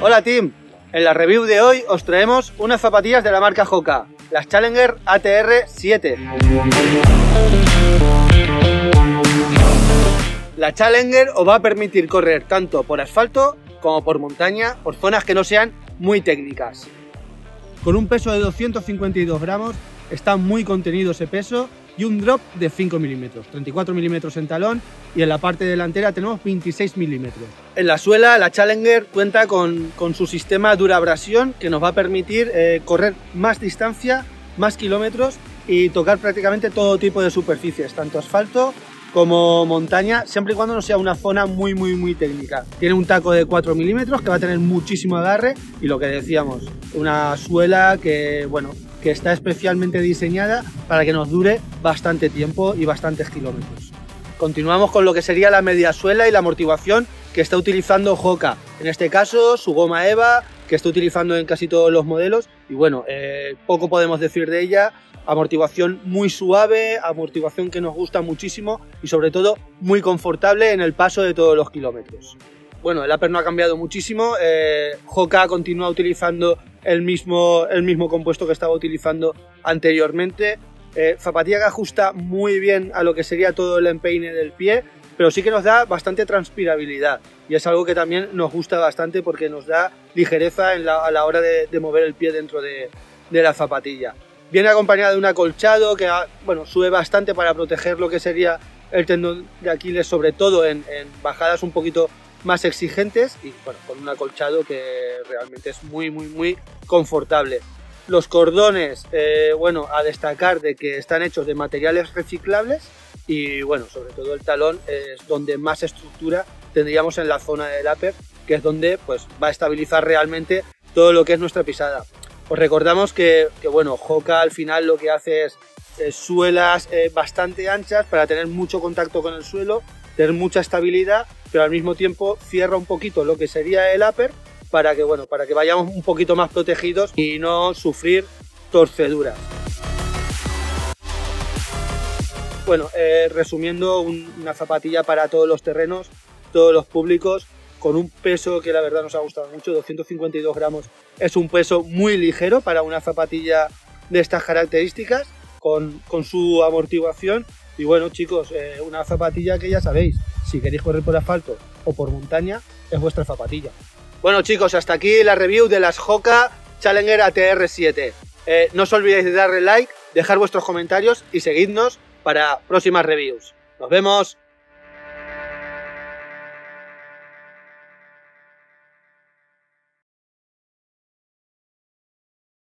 Hola team, en la review de hoy os traemos unas zapatillas de la marca Hoka, las Challenger ATR 7. La Challenger os va a permitir correr tanto por asfalto como por montaña, por zonas que no sean muy técnicas. Con un peso de 252 gramos, está muy contenido ese peso y un drop de 5 milímetros, 34 milímetros en talón y en la parte delantera tenemos 26 milímetros. En la suela la Challenger cuenta con, su sistema Durabrasión que nos va a permitir eh, correr más distancia, más kilómetros y tocar prácticamente todo tipo de superficies, tanto asfalto como montaña, siempre y cuando no sea una zona muy, muy, muy técnica. Tiene un taco de 4 milímetros que va a tener muchísimo agarre y lo que decíamos, una suela que, bueno, que está especialmente diseñada para que nos dure bastante tiempo y bastantes kilómetros. Continuamos con lo que sería la media suela y la amortiguación que está utilizando Hoka. En este caso, su goma EVA, que está utilizando en casi todos los modelos. Y bueno, eh, poco podemos decir de ella amortiguación muy suave, amortiguación que nos gusta muchísimo y sobre todo muy confortable en el paso de todos los kilómetros. Bueno, el upper no ha cambiado muchísimo, eh, Hoka continúa utilizando el mismo, el mismo compuesto que estaba utilizando anteriormente, eh, zapatilla que ajusta muy bien a lo que sería todo el empeine del pie, pero sí que nos da bastante transpirabilidad y es algo que también nos gusta bastante porque nos da ligereza a la hora de, mover el pie dentro de la zapatilla. Viene acompañada de un acolchado que bueno, sube bastante para proteger lo que sería el tendón de Aquiles, sobre todo en, bajadas un poquito más exigentes y bueno, con un acolchado que realmente es muy, muy, muy confortable. Los cordones, eh, bueno, a destacar de que están hechos de materiales reciclables y bueno, sobre todo el talón es donde más estructura tendríamos en la zona del upper, que es donde pues va a estabilizar realmente todo lo que es nuestra pisada. Os recordamos que, bueno, Hoka al final lo que hace es suelas eh, bastante anchas para tener mucho contacto con el suelo, tener mucha estabilidad, pero al mismo tiempo cierra un poquito lo que sería el upper para que, bueno, para que vayamos un poquito más protegidos y no sufrir torceduras. Bueno, eh, resumiendo, una zapatilla para todos los terrenos, todos los públicos, con un peso que la verdad nos ha gustado mucho, 252 gramos. Es un peso muy ligero para una zapatilla de estas características, con, su amortiguación. Y bueno chicos, eh, una zapatilla que ya sabéis, si queréis correr por asfalto o por montaña, es vuestra zapatilla. Bueno chicos, hasta aquí la review de las Hoka Challenger ATR7. Eh, no os olvidéis de darle like, dejar vuestros comentarios y seguidnos para próximas reviews. Nos vemos.